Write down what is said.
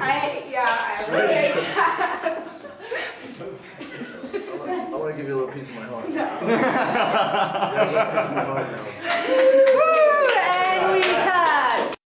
I, yeah, I really hate. I want to give you a little piece of my heart. No. yeah, a little piece of my heart now.